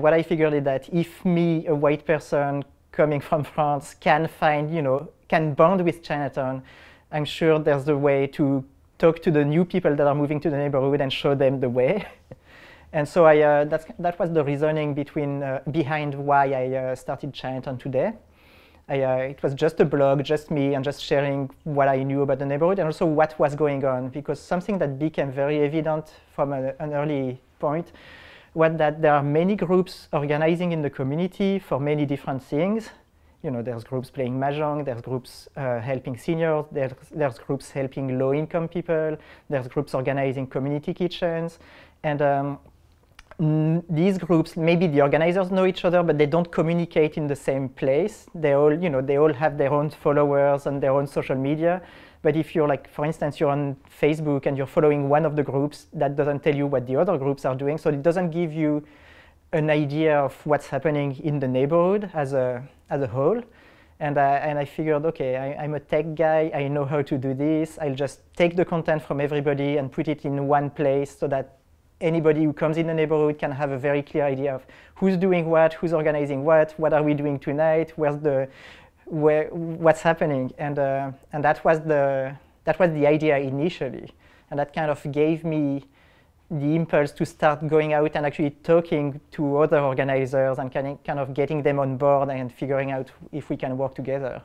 What I figured is that if me, a white person coming from France, can find, you know, can bond with Chinatown, I'm sure there's a way to talk to the new people that are moving to the neighborhood and show them the way. and so I, uh, that's, that was the reasoning between, uh, behind why I uh, started Chinatown today. I, uh, it was just a blog, just me, and just sharing what I knew about the neighborhood and also what was going on. Because something that became very evident from a, an early point was that there are many groups organizing in the community for many different things. You know, there's groups playing mahjong, there's groups uh, helping seniors, there's, there's groups helping low-income people, there's groups organizing community kitchens, and um, Mm, these groups, maybe the organizers know each other, but they don't communicate in the same place. They all, you know, they all have their own followers and their own social media. But if you're like, for instance, you're on Facebook and you're following one of the groups, that doesn't tell you what the other groups are doing. So it doesn't give you an idea of what's happening in the neighborhood as a, as a whole. And I, and I figured, okay, I, am a tech guy. I know how to do this. I'll just take the content from everybody and put it in one place so that anybody who comes in the neighborhood can have a very clear idea of who's doing what, who's organizing what, what are we doing tonight, where's the, where, what's happening, and uh, and that was the that was the idea initially, and that kind of gave me the impulse to start going out and actually talking to other organizers and kind of getting them on board and figuring out if we can work together.